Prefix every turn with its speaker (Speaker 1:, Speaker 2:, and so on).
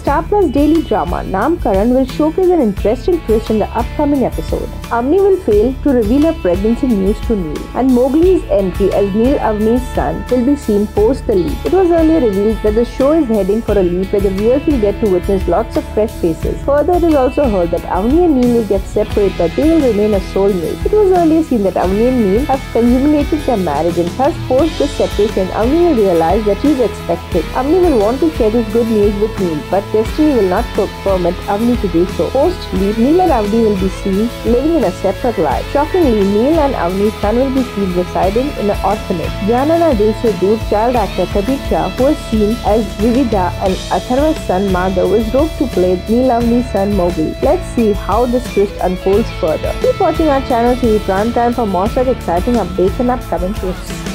Speaker 1: Star Plus daily drama Naamkaran will showcase an interesting twist in the upcoming episode. Avni will fail to reveal her pregnancy news to Neil, and Mowgli's entry as Neil Avni's son will be seen post the leak. It was earlier revealed that the show is heading for a leap where the viewers will get to witness lots of fresh faces. Further, it is also heard that Avni and Neil will get separated, but they will remain as soulmates. It was earlier seen that Avni and Neil have consummated their marriage, and thus post this separation, Avni will realize that she is expected. Avni will want to share this good news with Neil, but destiny will not permit Avni to do so. Post leap, Neil and Avni will be seen living in a separate life. Shockingly, Neil and Avni's son will be seen residing in an orphanage. Jaana Na Dil child actor Pradeep Shah, who is seen as Vividha and Atharva's son Madhav, is roped to play Neil Avni's son Mowgli. Let's see how this twist unfolds further. Keep watching our channel TV Prime Time for more such exciting updates and upcoming twists.